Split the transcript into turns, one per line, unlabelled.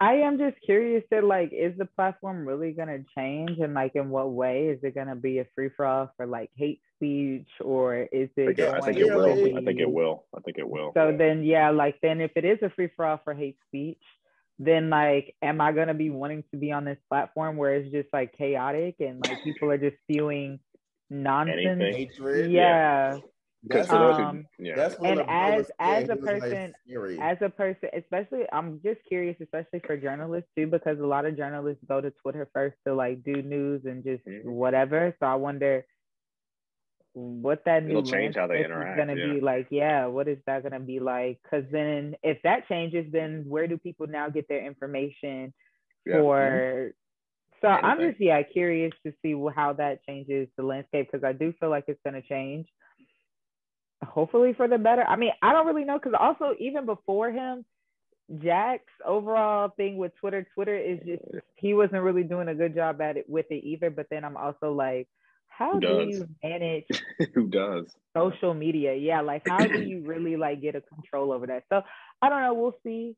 I am just curious that like, is the platform really gonna change, and like, in what way is it gonna be a free for all for like hate speech, or is it?
I think, it, will. Be... I think it will. I think it will.
So then, yeah, like then if it is a free for all for hate speech, then like, am I gonna be wanting to be on this platform where it's just like chaotic and like people are just spewing nonsense? Yeah. yeah. That's um, yeah. That's and as as a person, like as a person, especially, I'm just curious, especially for journalists too, because a lot of journalists go to Twitter first to like do news and just mm-hmm. whatever. So I wonder what that
new change how they interact.
Is gonna
yeah.
be like, yeah, what is that gonna be like? Because then, if that changes, then where do people now get their information yeah. for? Mm-hmm. So Anything. I'm just yeah curious to see how that changes the landscape because I do feel like it's gonna change hopefully for the better. I mean, I don't really know because also even before him, Jack's overall thing with Twitter, Twitter is just he wasn't really doing a good job at it with it either. But then I'm also like, how do you manage
who does
social media? Yeah, like how do you really like get a control over that? So I don't know. We'll see.